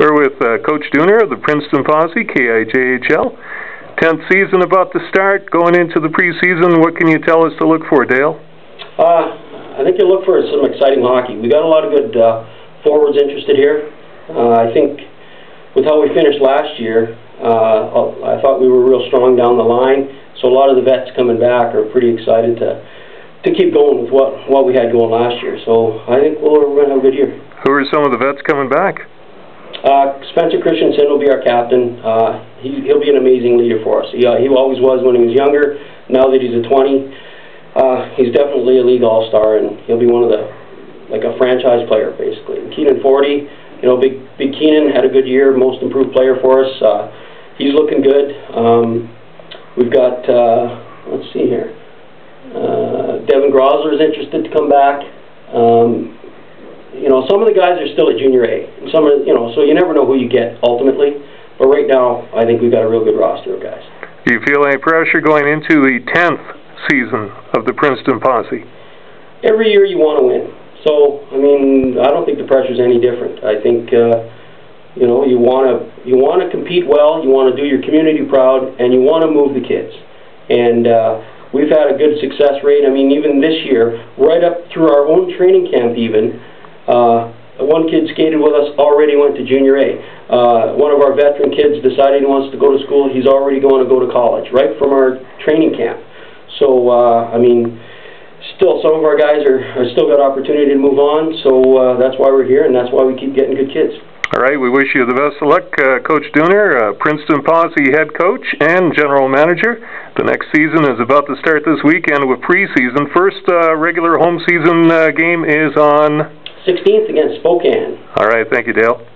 We're with uh, Coach Duner of the Princeton Posse, KIJHL. Tenth season about to start, going into the preseason. What can you tell us to look for, Dale? Uh, I think you'll look for some exciting hockey. We got a lot of good uh, forwards interested here. Uh, I think with how we finished last year, uh, I thought we were real strong down the line. So a lot of the vets coming back are pretty excited to to keep going with what what we had going last year. So I think we're, we're going to have a good year. Who are some of the vets coming back? Uh, Spencer Christensen will be our captain. Uh, he, he'll be an amazing leader for us. He, uh, he always was when he was younger. Now that he's a 20, uh, he's definitely a league all-star, and he'll be one of the, like a franchise player, basically. Keenan Forty, you know, Big, Big Keenan had a good year, most improved player for us. Uh, he's looking good. Um, we've got, uh, let's see here, uh, Devin Grosler is interested to come back. Um, you know, some of the guys are still at junior A. Some are, you know, so you never know who you get ultimately. But right now, I think we've got a real good roster of guys. Do you feel any pressure going into the tenth season of the Princeton Posse? Every year you want to win. So, I mean, I don't think the pressure's any different. I think, uh, you know, you want to you want to compete well, you want to do your community proud, and you want to move the kids. And uh, we've had a good success rate. I mean, even this year, right up through our own training camp, even uh, one kid skated with us, already went to junior A. Uh, one of our veteran kids decided he wants to go to school. He's already going to go to college, right from our training camp. So, uh, I mean, still, some of our guys are, are still got opportunity to move on. So uh, that's why we're here, and that's why we keep getting good kids. All right, we wish you the best of luck, uh, Coach Duner, uh, Princeton Posse head coach and general manager. The next season is about to start this weekend with preseason. First uh, regular home season uh, game is on 16th against Spokane. All right. Thank you, Dale.